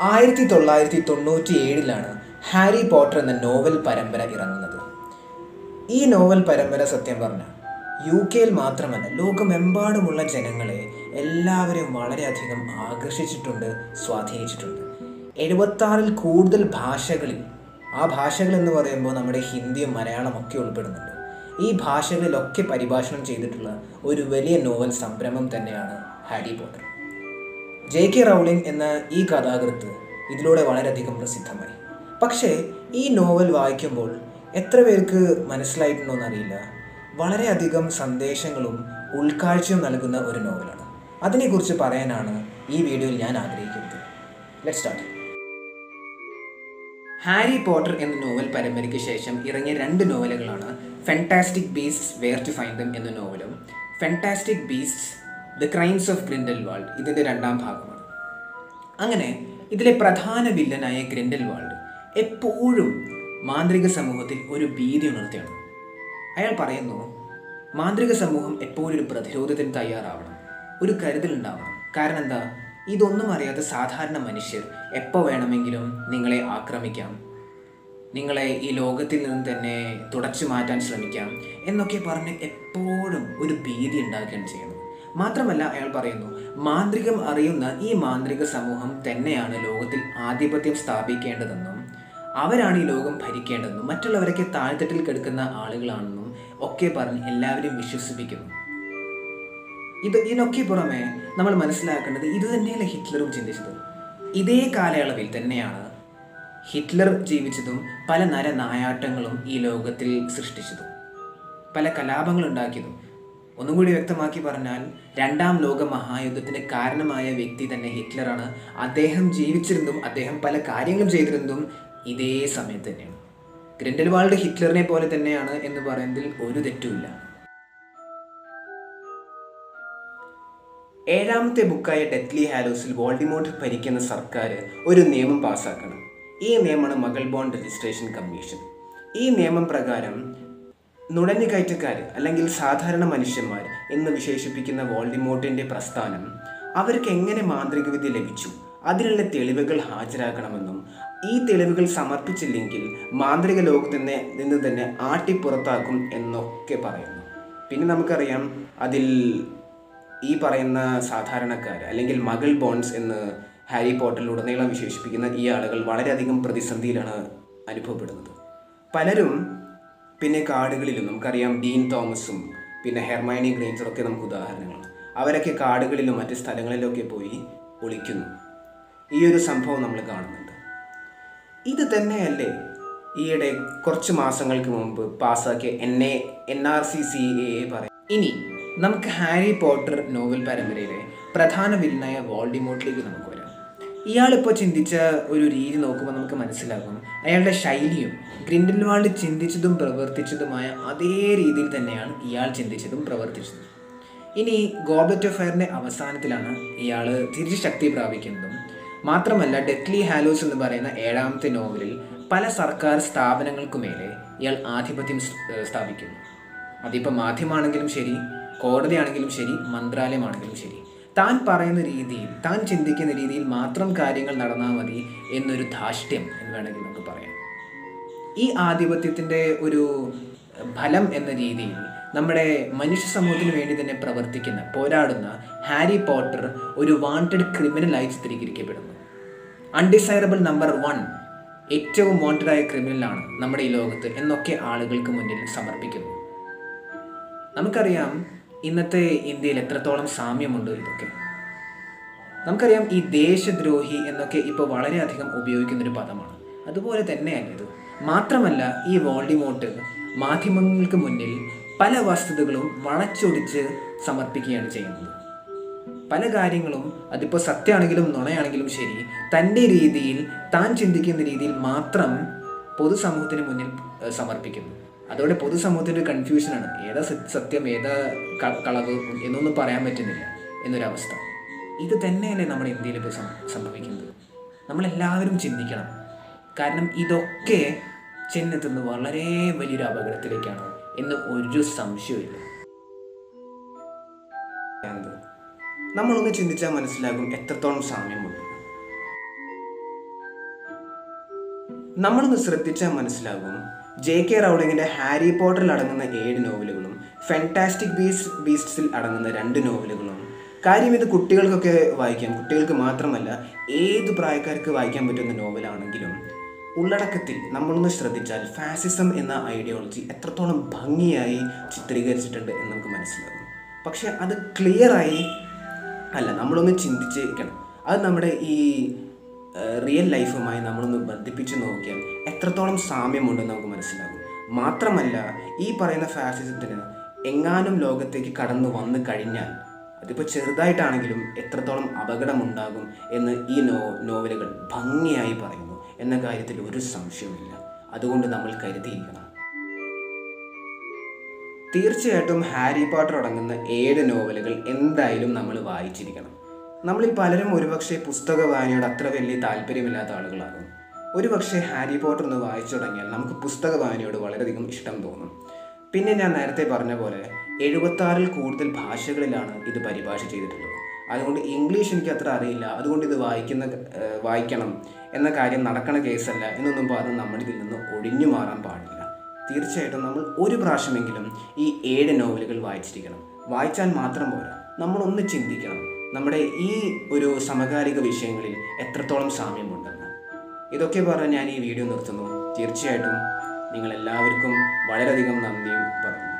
ആയിരത്തി തൊള്ളായിരത്തി തൊണ്ണൂറ്റി ഏഴിലാണ് ഹാരി പോട്ടർ എന്ന നോവൽ പരമ്പര ഇറങ്ങുന്നത്. ഈ നോവൽ പരമ്പര സത്യം പറഞ്ഞാൽ യു കെയിൽ മാത്രമല്ല ലോകമെമ്പാടുമുള്ള ജനങ്ങളെ എല്ലാവരെയും വളരെയധികം ആകർഷിച്ചിട്ടുണ്ട് സ്വാധീനിച്ചിട്ടുണ്ട്. എഴുപത്താറിൽ കൂടുതൽ ഭാഷകളിൽ ആ ഭാഷകൾ എന്ന് പറയുമ്പോൾ നമ്മുടെ ഹിന്ദിയും മലയാളം ഒക്കെ ഉൾപ്പെടുന്നുണ്ട്. ഈ ഭാഷകളിലൊക്കെ പരിഭാഷണം ചെയ്തിട്ടുള്ള ഒരു വലിയ നോവൽ സംരംഭം തന്നെയാണ് Harry Potter. J K Rowling എന്ന ഈ കഥാകൃത്ത് ഇതിലൂടെ വളരെയധികം പ്രസിദ്ധമായി. പക്ഷേ ഈ നോവൽ വായിക്കുമ്പോൾ എത്ര പേർക്ക് മനസ്സിലായിട്ടുണ്ടോയെന്നറിയില്ല വളരെയധികം സന്ദേശങ്ങളും ഉൾക്കാഴ്ചയും നൽകുന്ന ഒരു നോവലാണ്. അതിനെക്കുറിച്ച് പറയാനാണ് ഈ വീഡിയോയിൽ ഞാൻ ആഗ്രഹിക്കുന്നത്. ലെറ്റ് സ്റ്റാർട്ട് ഹാരി പോട്ടർ എന്ന നോവൽ പരമ്പരയ്ക്ക് ശേഷം ഇറങ്ങിയ രണ്ട് നോവലുകളാണ് fantastic beasts where to find them എന്ന നോവലും fantastic beasts the crimes of Grindelwald ഇതിന്റെ രണ്ടാം ഭാഗമാണ്. അങ്ങനെ ഇതിലെ പ്രധാന വില്ലനായ ഗ്രിൻഡൽ വാൾഡ് എപ്പോഴും മാന്ത്രിക സമൂഹത്തിൽ ഒരു ഭീതി ഉണർത്തിയാണ്. അയാൾ പറയുന്നു മാന്ത്രിക സമൂഹം എപ്പോഴും ഒരു പ്രതിരോധത്തിന് തയ്യാറാവണം ഒരു കരുതലുണ്ടാവണം കാരണം എന്താ? ഇതൊന്നും അറിയാത്ത സാധാരണ മനുഷ്യർ എപ്പോൾ വേണമെങ്കിലും നിങ്ങളെ ആക്രമിക്കാം നിങ്ങളെ ഈ ലോകത്തിൽ നിന്ന് തന്നെ തുടച്ചു മാറ്റാൻ ശ്രമിക്കാം എന്നൊക്കെ പറഞ്ഞ് എപ്പോഴും ഒരു ഭീതി ഉണ്ടാക്കുകയാണ് ചെയ്യുന്നത്. മാത്രമല്ല അയാൾ പറയുന്നു മാന്ത്രികം അറിയുന്ന ഈ മാന്ത്രിക സമൂഹം തന്നെയാണ് ലോകത്തിൽ ആധിപത്യം സ്ഥാപിക്കേണ്ടതെന്നും അവരാണ് ഈ ലോകം ഭരിക്കേണ്ടതെന്നും മറ്റുള്ളവരൊക്കെ താഴ്ത്തട്ടിൽ കിടക്കുന്ന ആളുകളാണെന്നും ഒക്കെ പറഞ്ഞ് എല്ലാവരും വിശ്വസിപ്പിക്കുന്നു. ഇത് ഇതിനൊക്കെ പുറമെ നമ്മൾ മനസ്സിലാക്കേണ്ടത് ഇത് തന്നെയല്ല ഹിറ്റ്ലറും ചിന്തിച്ചത്. ഇതേ കാലയളവിൽ തന്നെയാണ് ഹിറ്റ്ലർ ജീവിച്ചതും പല നരനായാട്ടങ്ങളും ഈ ലോകത്തിൽ സൃഷ്ടിച്ചതും. പല കലാപങ്ങൾ ഉണ്ടാക്കിയതും ഒന്നും കൂടി വ്യക്തമാക്കി പറഞ്ഞാൽ രണ്ടാം ലോക മഹായുദ്ധത്തിന് കാരണമായ വ്യക്തി തന്നെ ഹിറ്റ്ലറാണ്. അദ്ദേഹം ജീവിച്ചിരുന്നതും അദ്ദേഹം പല കാര്യങ്ങളും ചെയ്തിരുന്നതും ഇതേ സമയത്ത് തന്നെയാണ്. ഗ്രൻഡൽവാൾഡ് ഹിറ്റ്ലറിനെ പോലെ തന്നെയാണ് എന്ന് പറയുന്നതിൽ ഒരു തെറ്റുമില്ല. ഏഴാമത്തെ ബുക്കായ ഡെത്ലി ഹാലോസിൽ വോൾഡിമോട്ട് ഭരിക്കുന്ന സർക്കാർ ഒരു നിയമം പാസ്സാക്കണം ഈ നിയമമാണ് മകൾ ബോണ്ട് രജിസ്ട്രേഷൻ കമ്മീഷൻ. ഈ നിയമം പ്രകാരം നുഴഞ്ഞുകയറ്റക്കാർ അല്ലെങ്കിൽ സാധാരണ മനുഷ്യന്മാർ എന്ന് വിശേഷിപ്പിക്കുന്ന വോൾഡിമോട്ടിന്റെ പ്രസ്ഥാനം അവർക്ക് എങ്ങനെ മാന്ത്രികവിദ്യ ലഭിച്ചു? അതിനുള്ള തെളിവുകൾ ഹാജരാക്കണമെന്നും ഈ തെളിവുകൾ സമർപ്പിച്ചില്ലെങ്കിൽ മാന്ത്രിക ലോകത്തിനെ നിന്ന് തന്നെ ആട്ടിപ്പുറത്താക്കും എന്നൊക്കെ പറയുന്നു. പിന്നെ നമുക്കറിയാം അതിൽ ഈ പറയുന്ന സാധാരണക്കാർ അല്ലെങ്കിൽ മകൾ ബോൺസ് എന്ന് ഹാരി പോട്ടറിലുടനീളം വിശേഷിപ്പിക്കുന്ന ഈ ആളുകൾ വളരെയധികം പ്രതിസന്ധിയിലാണ് അനുഭവപ്പെടുന്നത്. പലരും പിന്നെ കാടുകളിലും നമുക്കറിയാം ഡീൻ തോമസും പിന്നെ ഹെർമൈനി ഗ്രേഞ്ചറും ഒക്കെ നമുക്ക് ഉദാഹരണങ്ങളാണ് അവരൊക്കെ കാടുകളിലും മറ്റ് സ്ഥലങ്ങളിലൊക്കെ പോയി ഒളിക്കുന്നു. ഈ ഒരു സംഭവം നമ്മൾ കാണുന്നുണ്ട്. ഇത് തന്നെയല്ലേ ഈയിടെ കുറച്ച് മാസങ്ങൾക്ക് മുമ്പ് പാസ്സാക്കിയ N A N R C C A പറയും ഇനി നമുക്ക് ഹാരി പോട്ടർ നോവൽ പരമ്പരയിലെ പ്രധാന വില്ലനായ വോൾഡിമോട്ടിലേക്ക് നമുക്ക് വരാം. ഇയാളിപ്പോൾ ചിന്തിച്ച ഒരു രീതി നോക്കുമ്പോൾ നമുക്ക് മനസ്സിലാകും. അയാളുടെ ശൈലിയും ഗ്രിൻഡൽവാൾഡ് ചിന്തിച്ചതും പ്രവർത്തിച്ചതുമായ അതേ രീതിയിൽ തന്നെയാണ് ഇയാൾ ചിന്തിച്ചതും പ്രവർത്തിച്ചതും. ഇനി ഗോബ്ലറ്റ് ഓഫ് ഫയറിന്റെ അവസാനത്തിലാണ് ഇയാൾ തിരിച്ച് ശക്തി പ്രാപിക്കുന്നതും. മാത്രമല്ല ഡെത്ലി ഹാലോസ് എന്ന് പറയുന്ന ഏഴാമത്തെ നോവലിൽ പല സർക്കാർ സ്ഥാപനങ്ങൾക്കു മേലെ ഇയാൾ ആധിപത്യം സ്ഥാപിക്കുന്നു. അതിപ്പോൾ മാധ്യമമാണെങ്കിലും ശരി കോടതിയാണെങ്കിലും ശരി മന്ത്രാലയമാണെങ്കിലും ശരി. താൻ പറയുന്ന രീതിയിൽ താൻ ചിന്തിക്കുന്ന രീതിയിൽ മാത്രം കാര്യങ്ങൾ നടന്നാൽ മതി എന്നൊരു ധാഷ്ട്യം എന്ന് വേണമെങ്കിൽ നമുക്ക് പറയാം. ഈ ആധിപത്യത്തിന്റെ ഒരു ഫലം എന്ന രീതിയിൽ നമ്മുടെ മനുഷ്യ സമൂഹത്തിന് വേണ്ടി തന്നെ പ്രവർത്തിക്കുന്ന പോരാടുന്ന ഹാരി പോട്ടർ ഒരു വാണ്ടഡ് ക്രിമിനലായി ചിത്രീകരിക്കപ്പെടുന്നു. അൺഡിസൈറബിൾ നമ്പർ വൺ ഏറ്റവും വാണ്ടഡായ ക്രിമിനലാണ് നമ്മുടെ ഈ ലോകത്ത് എന്നൊക്കെ ആളുകൾക്ക് മുന്നിൽ സമർപ്പിക്കുന്നു. നമുക്കറിയാം ഇന്നത്തെ ഇന്ത്യയിൽ എത്രത്തോളം സാമ്യമുണ്ട് ഇതൊക്കെ? നമുക്കറിയാം ഈ ദേശദ്രോഹി എന്നൊക്കെ ഇപ്പോൾ വളരെയധികം ഉപയോഗിക്കുന്നൊരു പദമാണ്. അതുപോലെ തന്നെയാണ് ഇത്. മാത്രമല്ല ഈ വോൾഡിമോട്ട് മാധ്യമങ്ങൾക്ക് മുന്നിൽ പല വസ്തുതകളും വളച്ചൊടിച്ച് സമർപ്പിക്കുകയാണ് ചെയ്യുന്നത്. പല കാര്യങ്ങളും അതിപ്പോൾ സത്യമാണെങ്കിലും നുണയാണെങ്കിലും ശരി തന്റെ രീതിയിൽ താൻ ചിന്തിക്കുന്ന രീതിയിൽ മാത്രം പൊതുസമൂഹത്തിന് മുന്നിൽ സമർപ്പിക്കുന്നു. അതോടെ പൊതുസമൂഹത്തിന്റെ ഒരു കൺഫ്യൂഷനാണ് ഏതാ സത്യം ഏതാ കളവ് എന്നൊന്നും പറയാൻ പറ്റുന്നില്ല എന്നൊരവസ്ഥ. ഇത് തന്നെയല്ലേ നമ്മുടെ ഇന്ത്യയിൽ ഇപ്പോൾ സംഭവിക്കുന്നത്. നമ്മളെല്ലാവരും ചിന്തിക്കണം. കാരണം ഇതൊക്കെ ചെന്നെത്തുന്നത് വളരെ വലിയൊരു അപകടത്തിലേക്കാണ് എന്ന് ഒരു സംശയമില്ല നമ്മളൊന്ന് ചിന്തിച്ചാൽ മനസ്സിലാകും എത്രത്തോളം സാമ്യമുണ്ട്. നമ്മളൊന്ന് ശ്രദ്ധിച്ചാൽ മനസ്സിലാകും ജെ കെ റൗളിങ്ങിന്റെ ഹാരി പോട്ടറിൽ അടങ്ങുന്ന ഏഴ് നോവലുകളും ഫെന്റാസ്റ്റിക് ബീസ് ബീസ്റ്റ്സിൽ അടങ്ങുന്ന രണ്ട് നോവലുകളും. കാര്യം ഇത് കുട്ടികൾക്കൊക്കെ വായിക്കാം. കുട്ടികൾക്ക് മാത്രമല്ല ഏത് പ്രായക്കാർക്ക് വായിക്കാൻ പറ്റുന്ന നോവലാണെങ്കിലും ഉള്ളടക്കത്തിൽ നമ്മളൊന്ന് ശ്രദ്ധിച്ചാൽ ഫാസിസം എന്ന ഐഡിയോളജി എത്രത്തോളം ഭംഗിയായി ചിത്രീകരിച്ചിട്ടുണ്ട് എന്ന് നമുക്ക് മനസ്സിലാകും. പക്ഷേ അത് ക്ലിയറായി അല്ല നമ്മളൊന്ന് ചിന്തിച്ചിരിക്കണം അത് നമ്മുടെ ഈ റിയൽ ലൈഫുമായി നമ്മളൊന്ന് ബന്ധിപ്പിച്ച് നോക്കിയാൽ എത്രത്തോളം സാമ്യമുണ്ടെന്ന് നമുക്ക് മനസ്സിലാകും. മാത്രമല്ല ഈ പറയുന്ന ഫാസിസത്തിന് എങ്ങാനും ലോകത്തേക്ക് കടന്നു വന്നു കഴിഞ്ഞാൽ അതിപ്പോൾ ചെറുതായിട്ടാണെങ്കിലും എത്രത്തോളം അപകടമുണ്ടാകും എന്ന് ഈ നോ നോവലുകൾ ഭംഗിയായി പറയുന്നു എന്ന കാര്യത്തിൽ ഒരു സംശയവുമില്ല. അതുകൊണ്ട് നമ്മൾ കരുതിയിരിക്കണം. തീർച്ചയായിട്ടും ഹാരി പോട്ടർ അടങ്ങുന്ന ഏഴ് നോവലുകൾ എന്തായാലും നമ്മൾ വായിച്ചിരിക്കണം. നമ്മളിൽ പലരും ഒരുപക്ഷെ പുസ്തക വായനയോട് അത്ര വലിയ താല്പര്യമില്ലാത്ത ആളുകളാകും. ഒരുപക്ഷെ ഹാരി പോട്ടർ ഒന്ന് വായിച്ചു തുടങ്ങിയാൽ നമുക്ക് പുസ്തക വായനയോട് വളരെയധികം ഇഷ്ടം തോന്നും. പിന്നെ ഞാൻ നേരത്തെ പറഞ്ഞ പോലെ എഴുപത്താറിൽ കൂടുതൽ ഭാഷകളിലാണ് ഇത് പരിഭാഷ ചെയ്തിട്ടുള്ളത്. അതുകൊണ്ട് ഇംഗ്ലീഷ് എനിക്ക് അത്ര അറിയില്ല. അതുകൊണ്ട് ഇത് വായിക്കുന്ന വായിക്കണം എന്ന കാര്യം നടക്കണ കേസല്ല എന്നൊന്നും പറഞ്ഞ് നമ്മളിതിൽ നിന്ന് ഒഴിഞ്ഞു മാറാൻ പാടില്ല. തീർച്ചയായിട്ടും നമ്മൾ ഒരു പ്രാവശ്യമെങ്കിലും ഈ ഏഴ് നോവലുകൾ വായിച്ചിരിക്കണം. വായിച്ചാൽ മാത്രം പോരാ. നമ്മളൊന്ന് ചിന്തിക്കണം. നമ്മുടെ ഈ ഒരു സമകാലിക വിഷയങ്ങളിൽ എത്രത്തോളം സാമ്യമുണ്ടെന്ന്. ഇതൊക്കെ പറഞ്ഞ് ഞാൻ ഈ വീഡിയോ നിർത്തുന്നു. തീർച്ചയായിട്ടും നിങ്ങളെല്ലാവർക്കും വളരെയധികം നന്ദിയും പറഞ്ഞു.